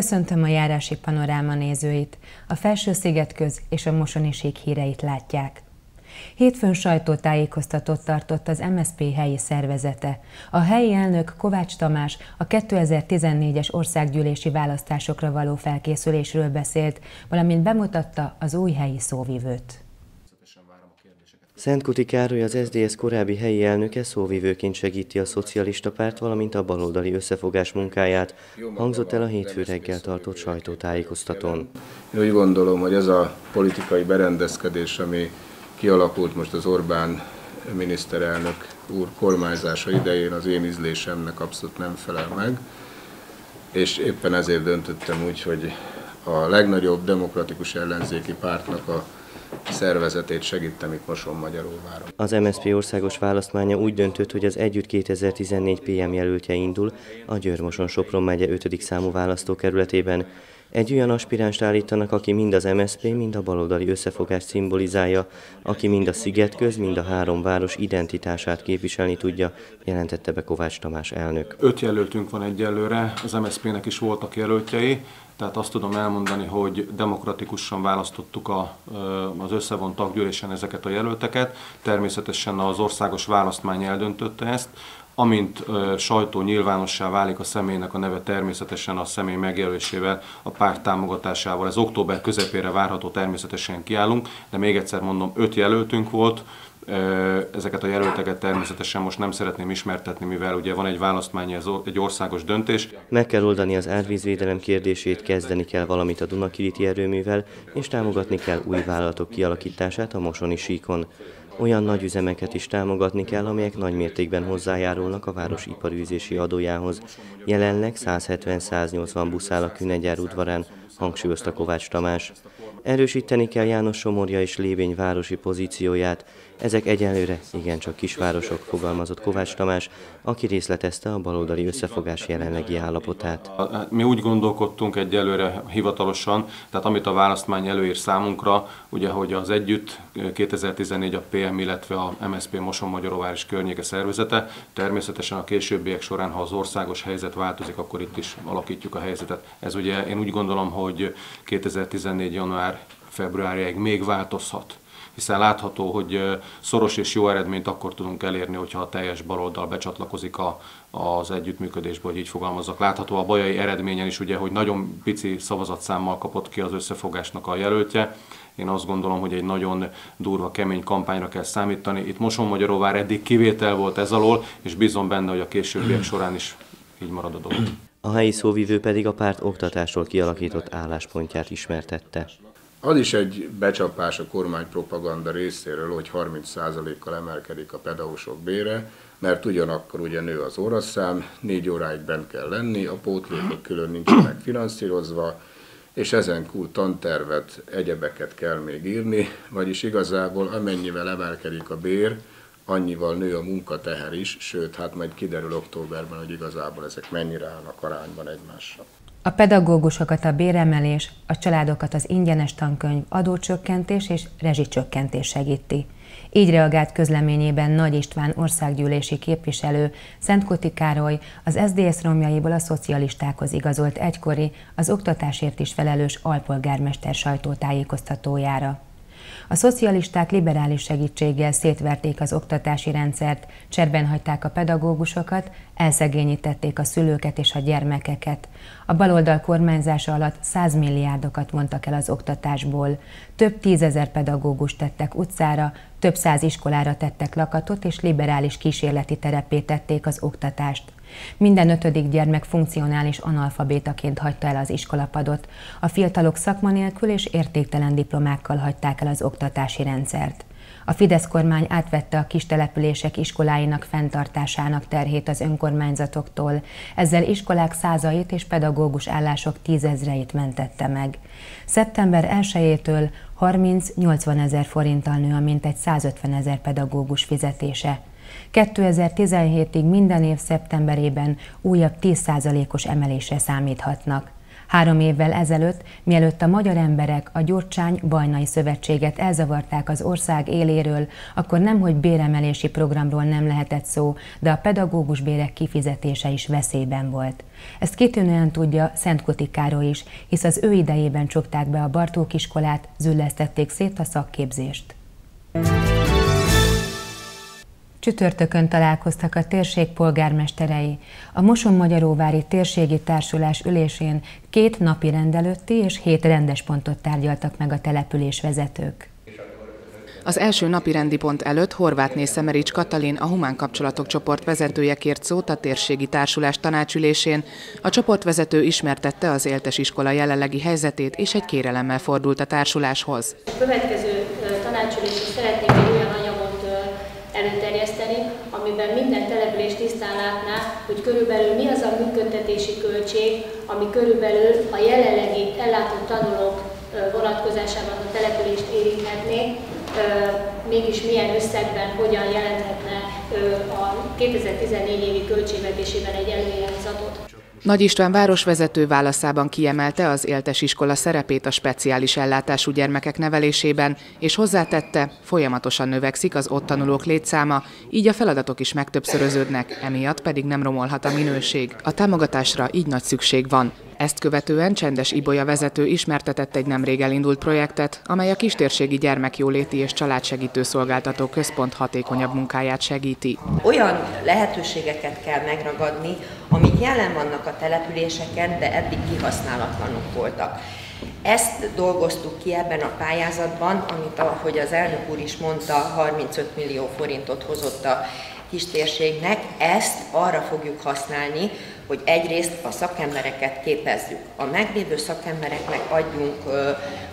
Köszöntöm a járási panoráma nézőit, a Felső köz és a Mosoniség híreit látják. Hétfőn sajtótájékoztatót tartott az MSZP helyi szervezete. A helyi elnök Kovács Tamás a 2014-es országgyűlési választásokra való felkészülésről beszélt, valamint bemutatta az új helyi szóvivőt. Szentkuti Károly az SZDSZ korábbi helyi elnöke szóvivőként segíti a szocialista párt, valamint a baloldali összefogás munkáját, hangzott el a hétfő reggel tartott sajtótájékoztatón. Én úgy gondolom, hogy ez a politikai berendezkedés, ami kialakult most az Orbán miniszterelnök úr kormányzása idején az én ízlésemnek abszolút nem felel meg, és éppen ezért döntöttem úgy, hogy a legnagyobb demokratikus ellenzéki pártnak a szervezetét segítem itt Moson-Magyaróváron. Az MSZP országos választmánya úgy döntött, hogy az Együtt 2014 PM jelöltje indul a Győrmoson-Sopron megye 5. számú választókerületében. Egy olyan aspiránst állítanak, aki mind az MSZP, mind a baloldali összefogást szimbolizálja, aki mind a Szigetköz, mind a három város identitását képviselni tudja, jelentette be Kovács Tamás elnök. Öt jelöltünk van egyelőre, az MSZP-nek is voltak jelöltjei, tehát azt tudom elmondani, hogy demokratikusan választottuk a, az összevont taggyűlésen ezeket a jelölteket. Természetesen az országos választmány eldöntötte ezt. Amint sajtó nyilvánossá válik a személynek a neve, természetesen a személy megjelölésével, a párt támogatásával, ez október közepére várható, természetesen kiállunk, de még egyszer mondom, öt jelöltünk volt, Ezeket a jelölteket természetesen most nem szeretném ismertetni, mivel ugye van egy választmány, ez egy országos döntés. Meg kell oldani az árvízvédelem kérdését, kezdeni kell valamit a Dunakiriti erőművel, és támogatni kell új vállalatok kialakítását a Mosoni síkon. Olyan nagy üzemeket is támogatni kell, amelyek nagy mértékben hozzájárulnak a város iparűzési adójához. Jelenleg 170-180 busz áll a Künegyár udvarán, hangsúlyozta Kovács Tamás. Erősíteni kell János Somorja és Lévény városi pozícióját. Ezek egyelőre igencsak kisvárosok, fogalmazott Kovács Tamás, aki részletezte a baloldali összefogás jelenlegi állapotát. Mi úgy gondolkodtunk egyelőre hivatalosan, tehát amit a választmány előír számunkra, ugye, hogy az együtt 2014 a PM, illetve a MSZP Moson és környéke szervezete, természetesen a későbbiek során, ha az országos helyzet változik, akkor itt is alakítjuk a helyzetet. Ez ugye én úgy gondolom, hogy 2014 január februárjáig még változhat hiszen látható, hogy szoros és jó eredményt akkor tudunk elérni, hogyha a teljes baloldal becsatlakozik a, az együttműködésbe, hogy így fogalmazzak. Látható a bajai eredményen is, ugye, hogy nagyon pici szavazatszámmal kapott ki az összefogásnak a jelöltje. Én azt gondolom, hogy egy nagyon durva, kemény kampányra kell számítani. Itt Moson Magyaróvár eddig kivétel volt ez alól, és bízom benne, hogy a későbbiek során is így marad a dolog. A helyi szóvivő pedig a párt oktatásról kialakított álláspontját ismertette. Az is egy becsapás a kormány propaganda részéről, hogy 30%-kal emelkedik a pedagógusok bére, mert ugyanakkor ugye nő az órasszám, négy óráig bent kell lenni, a pótlékok külön nincsenek finanszírozva, és ezen kúl tantervet, egyebeket kell még írni, vagyis igazából amennyivel emelkedik a bér, annyival nő a munkateher is, sőt, hát majd kiderül októberben, hogy igazából ezek mennyire állnak arányban egymással. A pedagógusokat a béremelés, a családokat az ingyenes tankönyv, adócsökkentés és rezsicsökkentés segíti. Így reagált közleményében Nagy István országgyűlési képviselő, Szentkuti Károly az SZDSZ romjaiból a szocialistákhoz igazolt egykori, az oktatásért is felelős alpolgármester sajtótájékoztatójára. A szocialisták liberális segítséggel szétverték az oktatási rendszert, cserben hagyták a pedagógusokat, elszegényítették a szülőket és a gyermekeket. A baloldal kormányzása alatt 100 milliárdokat vontak el az oktatásból. Több tízezer pedagógus tettek utcára, több száz iskolára tettek lakatot és liberális kísérleti terepé tették az oktatást. Minden ötödik gyermek funkcionális analfabétaként hagyta el az iskolapadot. A fiatalok szakma nélkül és értéktelen diplomákkal hagyták el az oktatási rendszert. A Fidesz kormány átvette a kis települések iskoláinak fenntartásának terhét az önkormányzatoktól, ezzel iskolák százait és pedagógus állások tízezreit mentette meg. Szeptember 1-től 30-80 ezer forinttal nő a mintegy 150 ezer pedagógus fizetése. 2017-ig minden év szeptemberében újabb 10%-os emelésre számíthatnak. Három évvel ezelőtt, mielőtt a magyar emberek a Gyurcsány Bajnai Szövetséget elzavarták az ország éléről, akkor nemhogy béremelési programról nem lehetett szó, de a pedagógus bérek kifizetése is veszélyben volt. Ezt kitűnően tudja Szentkuti Károly is, hisz az ő idejében csukták be a Bartók iskolát, züllesztették szét a szakképzést. Csütörtökön találkoztak a térség polgármesterei. A Moson-Magyaróvári Térségi Társulás ülésén két napi rendelőtti és hét rendes pontot tárgyaltak meg a település vezetők. Az első napi rendi pont előtt Horvátné Szemerics Katalin, a Humán Kapcsolatok csoport vezetője kért szót a térségi társulás tanácsülésén. A csoportvezető ismertette az éltes iskola jelenlegi helyzetét, és egy kérelemmel fordult a társuláshoz. A következő tanácsülésre szeretnék egy olyan anyagot előterjeszteni, amiben minden település tisztán látná, hogy körülbelül mi az a működtetési költség, ami körülbelül a jelenlegi ellátott tanulók vonatkozásában a települést érinthetné, mégis milyen összegben, hogyan jelenthetne a 2014 évi költségvetésében egy előirányzatot. Nagy István városvezető válaszában kiemelte az éltes iskola szerepét a speciális ellátású gyermekek nevelésében, és hozzátette, folyamatosan növekszik az ott tanulók létszáma, így a feladatok is megtöbbszöröződnek, emiatt pedig nem romolhat a minőség. A támogatásra így nagy szükség van. Ezt követően Csendes Ibolya vezető ismertetett egy nemrég elindult projektet, amely a kistérségi gyermekjóléti és családsegítő szolgáltató központ hatékonyabb munkáját segíti. Olyan lehetőségeket kell megragadni, amik jelen vannak a településeken, de eddig kihasználatlanok voltak. Ezt dolgoztuk ki ebben a pályázatban, amit ahogy az elnök úr is mondta, 35 millió forintot hozott a kistérségnek, ezt arra fogjuk használni, hogy egyrészt a szakembereket képezzük. A meglévő szakembereknek adjunk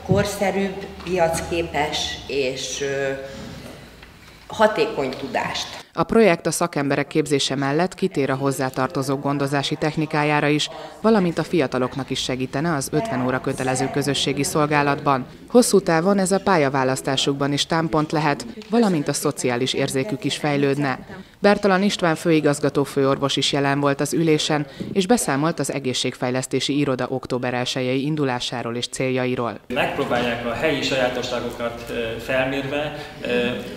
korszerűbb, piacképes és hatékony tudást. A projekt a szakemberek képzése mellett kitér a hozzátartozó gondozási technikájára is, valamint a fiataloknak is segítene az 50 óra kötelező közösségi szolgálatban. Hosszú távon ez a pályaválasztásukban is támpont lehet, valamint a szociális érzékük is fejlődne. Bertalan István főigazgató főorvos is jelen volt az ülésen, és beszámolt az egészségfejlesztési iroda október 1 indulásáról és céljairól. Megpróbálják a helyi sajátosságokat felmérve,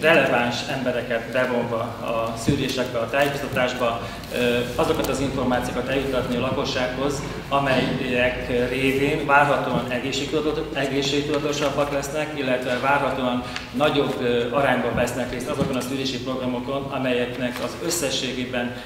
releváns embereket bevonva a szűrésekbe, a tájékoztatásba, azokat az információkat eljutatni a lakossághoz, amelyek révén várhatóan egészségtudatosabbak lesznek, illetve várhatóan nagyobb arányban vesznek részt azokon a szűrési programokon, amelyeknek az összességében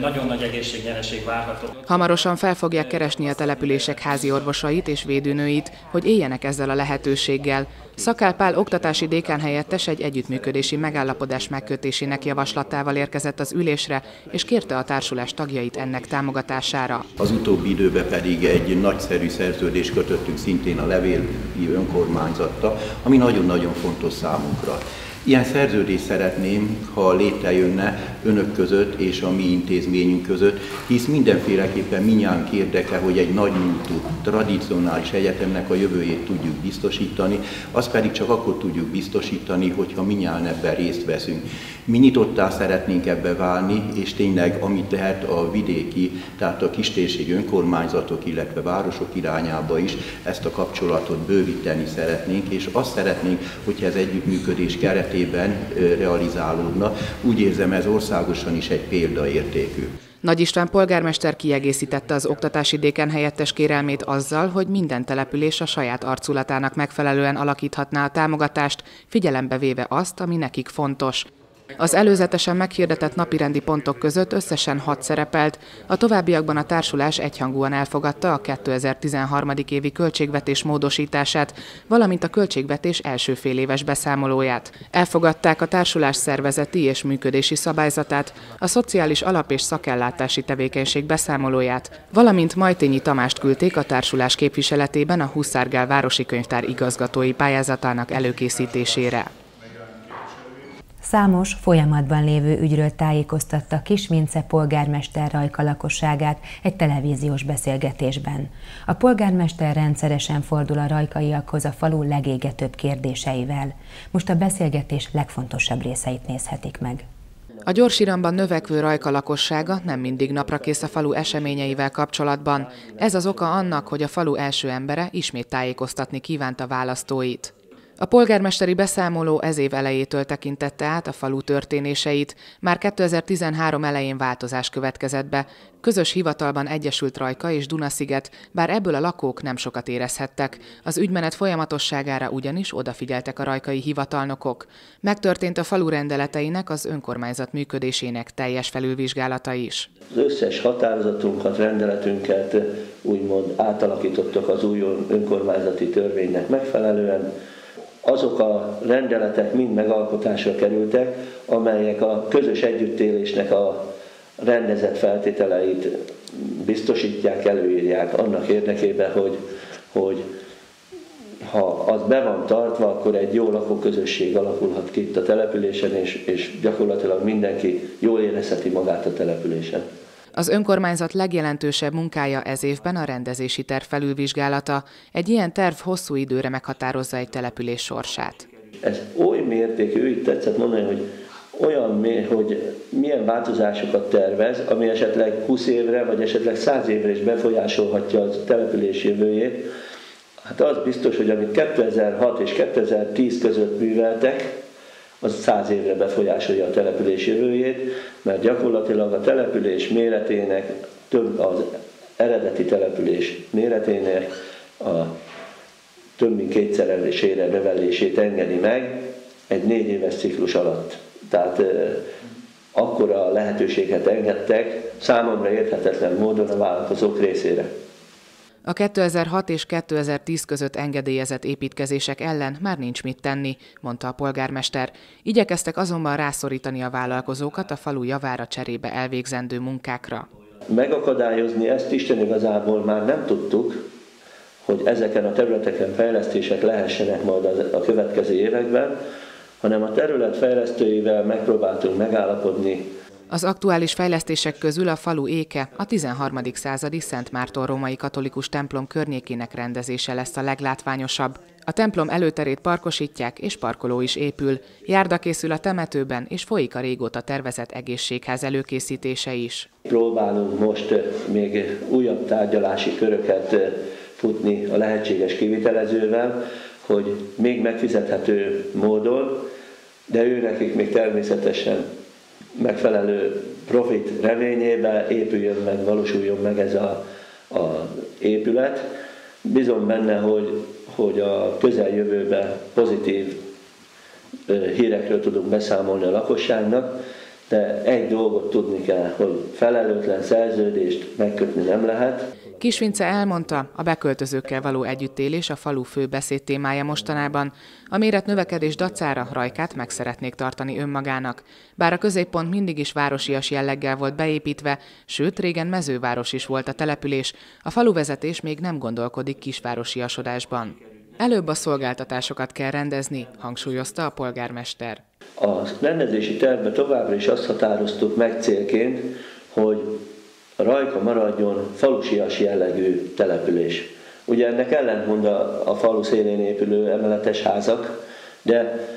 nagyon nagy egészségnyereség várható. Hamarosan fel fogják keresni a települések házi orvosait és védőnőit, hogy éljenek ezzel a lehetőséggel. Szakál Pál oktatási dékán helyettes egy együttműködési megállapodás megkötésének javaslatával érkezett az ülésre, és kérte a társulás tagjait ennek támogatására. Az utóbbi időben pedig egy nagyszerű szerződést kötöttünk szintén a levéli önkormányzatta, ami nagyon-nagyon fontos számunkra. Ilyen szerződést szeretném, ha létrejönne önök között és a mi intézményünk között, hisz mindenféleképpen minnyánk érdeke, hogy egy nagy múltú, tradicionális egyetemnek a jövőjét tudjuk biztosítani, azt pedig csak akkor tudjuk biztosítani, hogyha minnyáján ebben részt veszünk. Mi nyitottá szeretnénk ebbe válni, és tényleg amit lehet a vidéki, tehát a kistérségi önkormányzatok, illetve városok irányába is ezt a kapcsolatot bővíteni szeretnénk, és azt szeretnénk, hogyha ez együttműködés keretében realizálódna. Úgy érzem, ez országosan is egy példaértékű. Nagy István polgármester kiegészítette az oktatási déken helyettes kérelmét azzal, hogy minden település a saját arculatának megfelelően alakíthatná a támogatást, figyelembe véve azt, ami nekik fontos. Az előzetesen meghirdetett napirendi pontok között összesen hat szerepelt, a továbbiakban a társulás egyhangúan elfogadta a 2013. évi költségvetés módosítását, valamint a költségvetés első féléves beszámolóját. Elfogadták a társulás szervezeti és működési szabályzatát, a szociális alap- és szakellátási tevékenység beszámolóját, valamint Majtényi Tamást küldték a társulás képviseletében a Huszárgál Városi Könyvtár igazgatói pályázatának előkészítésére. Számos folyamatban lévő ügyről tájékoztatta Kismince polgármester Rajka lakosságát egy televíziós beszélgetésben. A polgármester rendszeresen fordul a rajkaiakhoz a falu legégetőbb kérdéseivel. Most a beszélgetés legfontosabb részeit nézhetik meg. A gyorsiramban növekvő rajka lakossága nem mindig napra kész a falu eseményeivel kapcsolatban. Ez az oka annak, hogy a falu első embere ismét tájékoztatni kívánta választóit. A polgármesteri beszámoló ez év elejétől tekintette át a falu történéseit. Már 2013 elején változás következett be. Közös hivatalban egyesült Rajka és Dunasziget, bár ebből a lakók nem sokat érezhettek. Az ügymenet folyamatosságára ugyanis odafigyeltek a rajkai hivatalnokok. Megtörtént a falu rendeleteinek, az önkormányzat működésének teljes felülvizsgálata is. Az összes határozatunkat, rendeletünket úgymond átalakítottak az új önkormányzati törvénynek megfelelően, azok a rendeletek mind megalkotásra kerültek, amelyek a közös együttélésnek a rendezett feltételeit biztosítják, előírják annak érdekében, hogy, hogy ha az be van tartva, akkor egy jó lakóközösség alakulhat ki itt a településen, és, és gyakorlatilag mindenki jól érezheti magát a településen. Az önkormányzat legjelentősebb munkája ez évben a rendezési terv felülvizsgálata. Egy ilyen terv hosszú időre meghatározza egy település sorsát. Ez oly mértékű, így tetszett mondani, hogy olyan, hogy milyen változásokat tervez, ami esetleg 20 évre, vagy esetleg 100 évre is befolyásolhatja a település jövőjét. Hát az biztos, hogy amit 2006 és 2010 között műveltek, az száz évre befolyásolja a település jövőjét, mert gyakorlatilag a település méretének, több az eredeti település méretének a több mint kétszerelésére növelését engedi meg egy négy éves ciklus alatt. Tehát akkora lehetőséget engedtek számomra érthetetlen módon a vállalkozók részére. A 2006 és 2010 között engedélyezett építkezések ellen már nincs mit tenni, mondta a polgármester. Igyekeztek azonban rászorítani a vállalkozókat a falu javára cserébe elvégzendő munkákra. Megakadályozni ezt Isten igazából már nem tudtuk, hogy ezeken a területeken fejlesztések lehessenek majd a következő években, hanem a terület fejlesztőivel megpróbáltunk megállapodni az aktuális fejlesztések közül a falu éke a 13. századi Szent Márton római katolikus templom környékének rendezése lesz a leglátványosabb. A templom előterét parkosítják, és parkoló is épül. Járda készül a temetőben, és folyik a régóta tervezett egészségház előkészítése is. Próbálunk most még újabb tárgyalási köröket futni a lehetséges kivitelezővel, hogy még megfizethető módon, de ő még természetesen megfelelő profit reményébe épüljön meg, valósuljon meg ez a, épület. Bizony benne, hogy, hogy a közeljövőben pozitív hírekről tudunk beszámolni a lakosságnak, de egy dolgot tudni kell, hogy felelőtlen szerződést megkötni nem lehet. Kisvince elmondta, a beköltözőkkel való együttélés a falu fő beszéd témája mostanában. A méret növekedés dacára rajkát meg szeretnék tartani önmagának. Bár a középpont mindig is városias jelleggel volt beépítve, sőt régen mezőváros is volt a település, a faluvezetés még nem gondolkodik kisvárosiasodásban. Előbb a szolgáltatásokat kell rendezni, hangsúlyozta a polgármester. A rendezési tervben továbbra is azt határoztuk meg célként, hogy Rajka maradjon falusias jellegű település. Ugye ennek ellentmond a, a falu szélén épülő emeletes házak, de,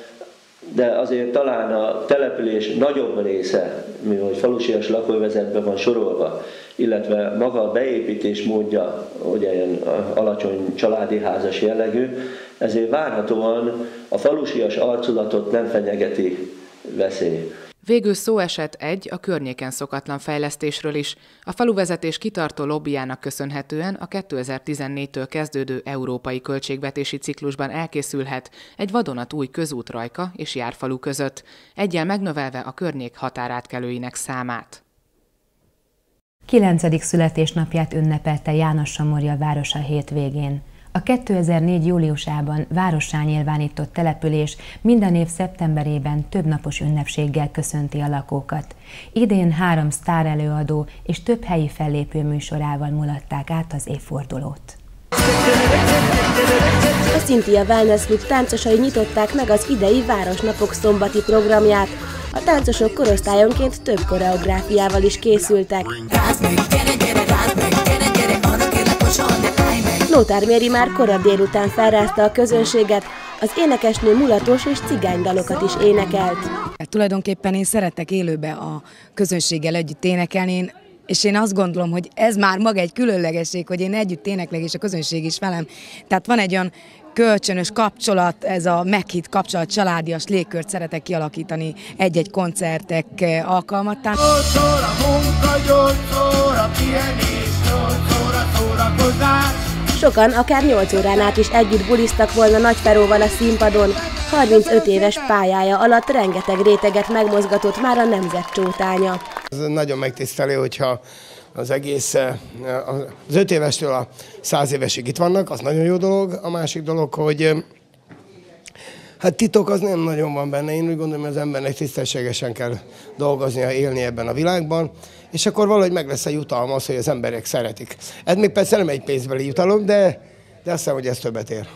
de azért talán a település nagyobb része, mivel falusias lakóvezetben van sorolva, illetve maga a beépítés módja ugye ilyen alacsony családi házas jellegű, ezért várhatóan a falusias arculatot nem fenyegeti veszély. Végül szó esett egy a környéken szokatlan fejlesztésről is. A faluvezetés kitartó lobbyának köszönhetően a 2014-től kezdődő európai költségvetési ciklusban elkészülhet egy vadonatúj közút Rajka és Járfalu között, egyel megnövelve a környék határátkelőinek számát. 9. születésnapját ünnepelte János Samorja városa hétvégén. A 2004. júliusában várossá nyilvánított település minden év szeptemberében több napos ünnepséggel köszönti a lakókat. Idén három sztár előadó és több helyi fellépő műsorával mulatták át az évfordulót. A Cynthia Wellness Club táncosai nyitották meg az idei Városnapok szombati programját. A táncosok korosztályonként több koreográfiával is készültek. Meg, gyere, gyere, ráz meg, gyere, gyere, Lótár Méri már kora délután felrázta a közönséget, az énekesnő mulatos és cigánydalokat is énekelt. Hát tulajdonképpen én szeretek élőbe a közönséggel együtt énekelni, én és én azt gondolom, hogy ez már maga egy különlegesség, hogy én együtt éneklek, és a közönség is velem. Tehát van egy olyan kölcsönös kapcsolat, ez a meghitt kapcsolat, családias légkört szeretek kialakítani egy-egy koncertek alkalmattán. 8 óra munka, 8 óra pihenés, 8 óra szórakozás. Sokan akár 8 órán át is együtt buliztak volna Nagyferóval a színpadon. 35 éves pályája alatt rengeteg réteget megmozgatott már a nemzet csótánya. Ez nagyon megtisztelő, hogyha az egész, eh, az 5 évestől a 100 évesig itt vannak, az nagyon jó dolog. A másik dolog, hogy eh, Hát titok az nem nagyon van benne. Én úgy gondolom, hogy az embernek tisztességesen kell dolgoznia, élni ebben a világban, és akkor valahogy meg lesz a jutalma az, hogy az emberek szeretik. Ez még persze nem egy pénzbeli jutalom, de, de azt hiszem, hogy ez többet ér.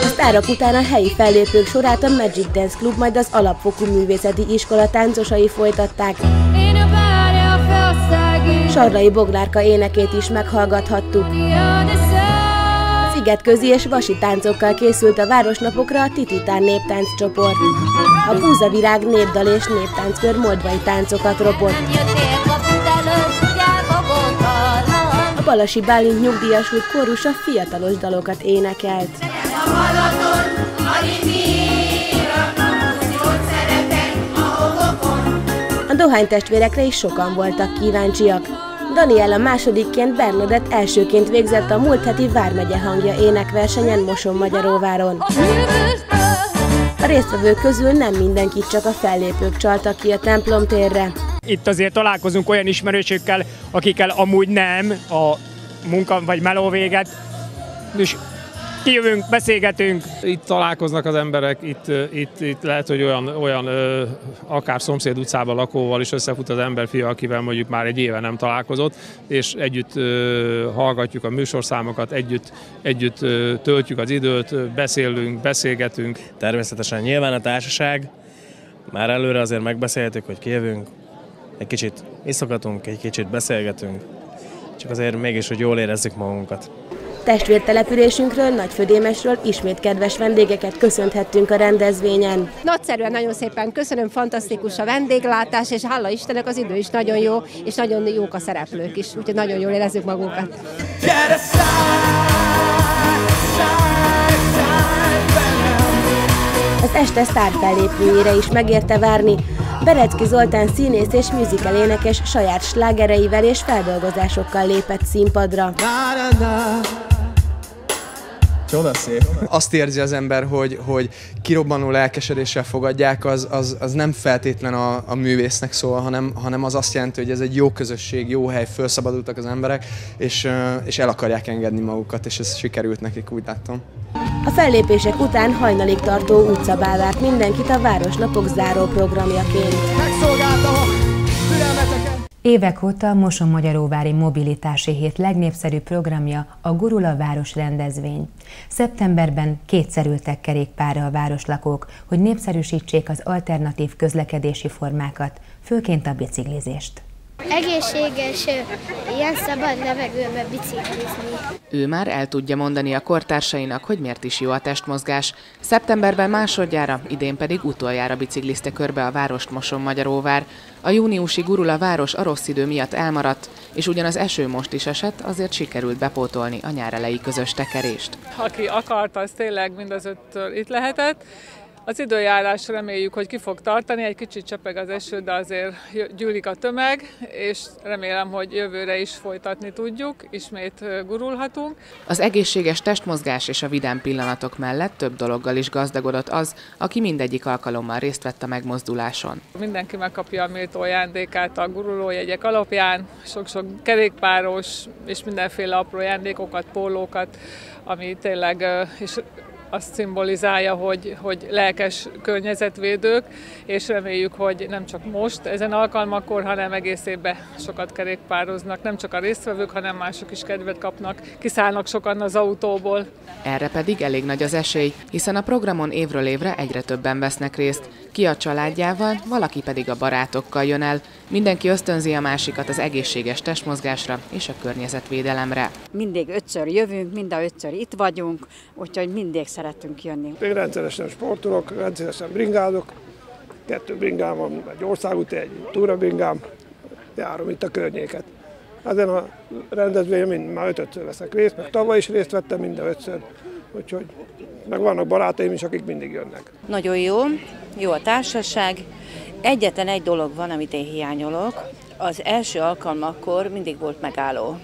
A sztárak után a helyi fellépők sorát a Magic Dance Club, majd az Alapfokú Művészeti Iskola táncosai folytatták. Sarlai Boglárka énekét is meghallgathattuk. Szigetközi és vasi táncokkal készült a Városnapokra a Tititán néptánc csoport. A Búzavirág népdal és néptánckör moldvai táncokat ropott. A Balasi Bálint nyugdíjas úr kórusa fiatalos dalokat énekelt. A dohánytestvérekre is sokan voltak kíváncsiak. Daniela másodikként Bernadett elsőként végzett a múlt heti Vármegye hangja énekversenyen Moson Magyaróváron. A résztvevők közül nem mindenki csak a fellépők csaltak ki a templom térre. Itt azért találkozunk olyan ismerősökkel, akikkel amúgy nem a munka vagy meló véget, és kijövünk, beszélgetünk. Itt találkoznak az emberek, itt, itt, itt lehet, hogy olyan, olyan akár szomszéd utcában lakóval is összefut az ember fia, akivel mondjuk már egy éve nem találkozott, és együtt hallgatjuk a műsorszámokat, együtt, együtt töltjük az időt, beszélünk, beszélgetünk. Természetesen nyilván a társaság, már előre azért megbeszéltük, hogy kijövünk, egy kicsit iszogatunk, egy kicsit beszélgetünk, csak azért mégis, hogy jól érezzük magunkat. Testvértelepülésünkről, Nagyfödémesről ismét kedves vendégeket köszönthettünk a rendezvényen. Nagyszerűen, nagyon szépen köszönöm, fantasztikus a vendéglátás, és hála Istennek az idő is nagyon jó, és nagyon jók a szereplők is, úgyhogy nagyon jól érezzük magunkat. Az este sztár fellépőjére is megérte várni. Berecki Zoltán színész és musical énekes saját slágereivel és feldolgozásokkal lépett színpadra. Csodaszép. Azt érzi az ember, hogy, hogy kirobbanó lelkesedéssel fogadják, az, az, az nem feltétlen a, a művésznek szól, hanem, hanem az azt jelenti, hogy ez egy jó közösség, jó hely, felszabadultak az emberek, és, és el akarják engedni magukat, és ez sikerült nekik, úgy láttam. A fellépések után hajnalig tartó utcabál várt mindenkit a Városnapok záró programjaként. A Évek óta a Moson-Magyaróvári Mobilitási Hét legnépszerűbb programja a Gurula Város rendezvény. Szeptemberben kétszer ültek kerékpárra a városlakók, hogy népszerűsítsék az alternatív közlekedési formákat, főként a biciklizést. Egészséges, ilyen szabad levegőbe biciklizni. Ő már el tudja mondani a kortársainak, hogy miért is jó a testmozgás. Szeptemberben másodjára, idén pedig utoljára biciklizte körbe a várost Moson Magyaróvár. A júniusi gurula város a rossz idő miatt elmaradt, és ugyan az eső most is esett, azért sikerült bepótolni a nyárelei közös tekerést. Aki akarta, az tényleg mind az öttől itt lehetett, az időjárás reméljük, hogy ki fog tartani, egy kicsit csepeg az eső, de azért gyűlik a tömeg, és remélem, hogy jövőre is folytatni tudjuk, ismét gurulhatunk. Az egészséges testmozgás és a vidám pillanatok mellett több dologgal is gazdagodott az, aki mindegyik alkalommal részt vett a megmozduláson. Mindenki megkapja a méltó ajándékát a gurulójegyek alapján, sok-sok kerékpáros és mindenféle apró ajándékokat, pólókat, ami tényleg és azt szimbolizálja, hogy, hogy lelkes környezetvédők, és reméljük, hogy nem csak most ezen alkalmakkor, hanem egész évben sokat kerékpároznak, nem csak a résztvevők, hanem mások is kedvet kapnak, kiszállnak sokan az autóból. Erre pedig elég nagy az esély, hiszen a programon évről évre egyre többen vesznek részt. Ki a családjával, valaki pedig a barátokkal jön el. Mindenki ösztönzi a másikat az egészséges testmozgásra és a környezetvédelemre. Mindig ötször jövünk, mind a ötször itt vagyunk, úgyhogy mindig szeretünk jönni. Én rendszeresen sportolok, rendszeresen bringádok, kettő bringám van, egy országúti, egy túrabringám, járom itt a környéket. Ezen a rendezvényen mind, már ötötször veszek részt, meg tavaly is részt vettem minden ötször, úgyhogy meg vannak barátaim is, akik mindig jönnek. Nagyon jó, jó a társaság. Egyetlen egy dolog van, amit én hiányolok. Az első alkalmakkor mindig volt megálló.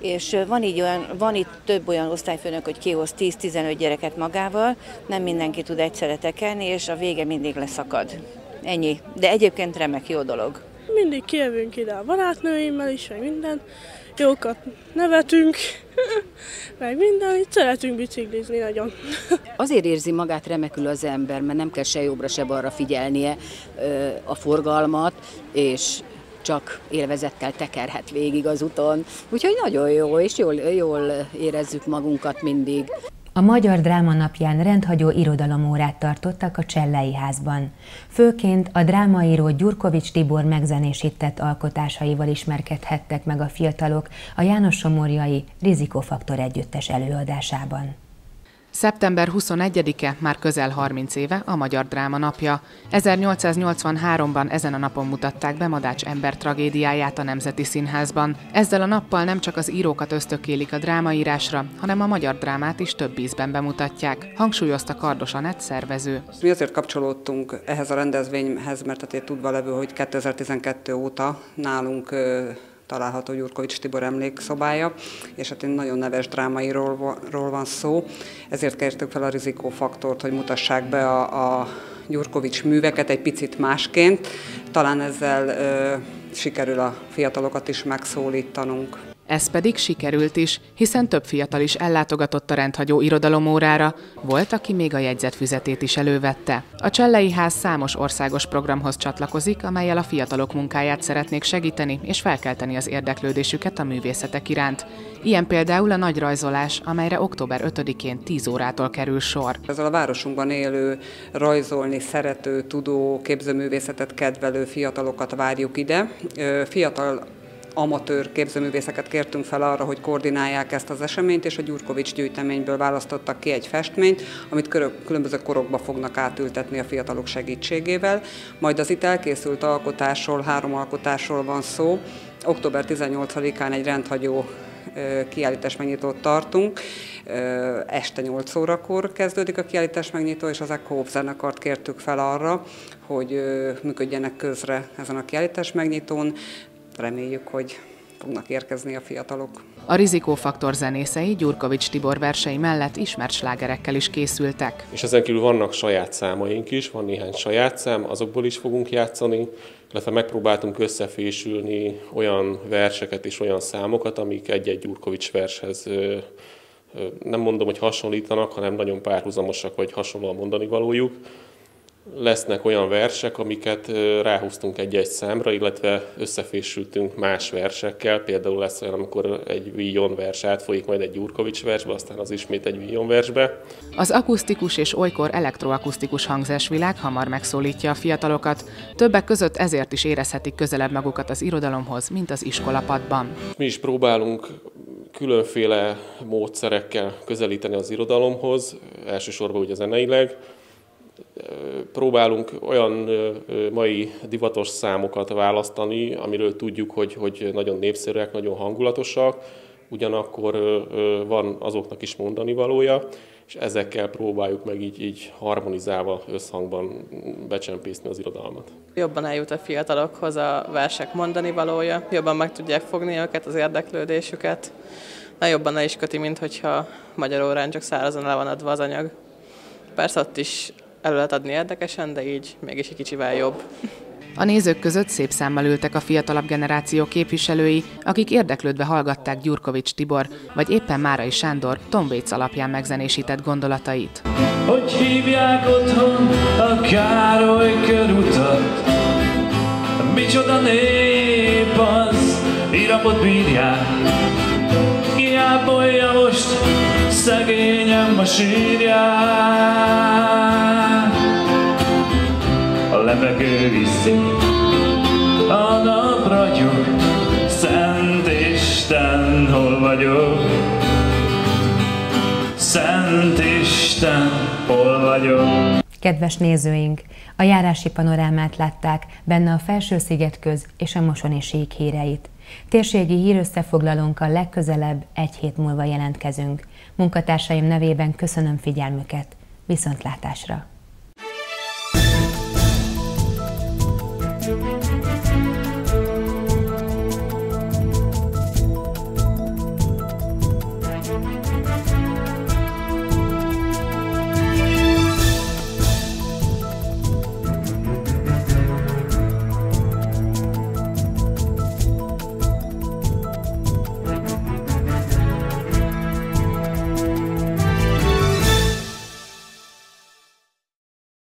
És van, így olyan, van itt több olyan osztályfőnök, hogy kihoz 10-15 gyereket magával, nem mindenki tud egyszerre tekerni, és a vége mindig leszakad. Ennyi. De egyébként remek jó dolog. Mindig kijövünk ide a barátnőimmel is, meg minden. Jókat nevetünk, meg minden, itt szeretünk biciklizni nagyon. Azért érzi magát remekül az ember, mert nem kell se jobbra, se balra figyelnie a forgalmat, és csak élvezettel tekerhet végig az úton. Úgyhogy nagyon jó, és jól, jól érezzük magunkat mindig. A Magyar Dráma napján rendhagyó irodalomórát tartottak a Csellei házban. Főként a drámaíró Gyurkovics Tibor megzenésített alkotásaival ismerkedhettek meg a fiatalok a János Somorjai Rizikofaktor együttes előadásában. Szeptember 21-e már közel 30 éve a Magyar Dráma napja. 1883-ban ezen a napon mutatták be Madács ember tragédiáját a Nemzeti Színházban. Ezzel a nappal nem csak az írókat ösztökélik a drámaírásra, hanem a magyar drámát is több ízben bemutatják, hangsúlyozta Kardos Anett szervező. Mi azért kapcsolódtunk ehhez a rendezvényhez, mert azért tudva levő, hogy 2012 óta nálunk található Gyurkovics Tibor emlékszobája, és hát nagyon neves drámairól van szó, ezért kértük fel a rizikófaktort, hogy mutassák be a, a Gyurkovics műveket egy picit másként, talán ezzel ö, sikerül a fiatalokat is megszólítanunk. Ez pedig sikerült is, hiszen több fiatal is ellátogatott a rendhagyó irodalomórára, volt, aki még a jegyzetfüzetét is elővette. A Csellei Ház számos országos programhoz csatlakozik, amelyel a fiatalok munkáját szeretnék segíteni és felkelteni az érdeklődésüket a művészetek iránt. Ilyen például a nagy rajzolás, amelyre október 5-én 10 órától kerül sor. Ezzel a városunkban élő, rajzolni szerető, tudó, képzőművészetet kedvelő fiatalokat várjuk ide. Fiatal amatőr képzőművészeket kértünk fel arra, hogy koordinálják ezt az eseményt, és a Gyurkovics gyűjteményből választottak ki egy festményt, amit különböző korokba fognak átültetni a fiatalok segítségével. Majd az itt elkészült alkotásról, három alkotásról van szó. Október 18-án egy rendhagyó kiállítás megnyitót tartunk. Este 8 órakor kezdődik a kiállítás megnyitó, és az Echo zenekart kértük fel arra, hogy működjenek közre ezen a kiállítás megnyitón reméljük, hogy fognak érkezni a fiatalok. A rizikófaktor zenészei Gyurkovics Tibor versei mellett ismert slágerekkel is készültek. És ezen kívül vannak saját számaink is, van néhány saját szám, azokból is fogunk játszani, illetve megpróbáltunk összefésülni olyan verseket és olyan számokat, amik egy-egy Gyurkovics vershez nem mondom, hogy hasonlítanak, hanem nagyon párhuzamosak vagy hasonló a mondani valójuk lesznek olyan versek, amiket ráhúztunk egy-egy számra, illetve összefésültünk más versekkel. Például lesz olyan, amikor egy Villon vers átfolyik majd egy Gyurkovics versbe, aztán az ismét egy Villon versbe. Az akusztikus és olykor elektroakusztikus hangzásvilág hamar megszólítja a fiatalokat. Többek között ezért is érezhetik közelebb magukat az irodalomhoz, mint az iskolapadban. Mi is próbálunk különféle módszerekkel közelíteni az irodalomhoz, elsősorban ugye zeneileg, próbálunk olyan mai divatos számokat választani, amiről tudjuk, hogy, hogy nagyon népszerűek, nagyon hangulatosak, ugyanakkor van azoknak is mondani valója, és ezekkel próbáljuk meg így, így harmonizálva, összhangban becsempészni az irodalmat. Jobban eljut a fiatalokhoz a versek mondani valója, jobban meg tudják fogni őket, az érdeklődésüket, na jobban el is köti, mint hogyha magyar órán csak szárazon le van adva az anyag. Persze ott is elő lehet adni érdekesen, de így mégis egy kicsivel jobb. A nézők között szép számmal ültek a fiatalabb generáció képviselői, akik érdeklődve hallgatták Gyurkovics Tibor, vagy éppen Márai Sándor Tom Waits alapján megzenésített gondolatait. Hogy hívják otthon a Károly körutat, micsoda nép az, iramot bírják, kiápolja most szegényem a sírját. Levegő viszi. A nap ragyog, Szent Isten, hol vagyok? Szent Isten, hol vagyok? Kedves nézőink, a járási panorámát látták, benne a Felső-sziget köz és a Mosoni sík híreit. Térségi hírösszefoglalónkkal legközelebb egy hét múlva jelentkezünk. Munkatársaim nevében köszönöm figyelmüket. Viszontlátásra!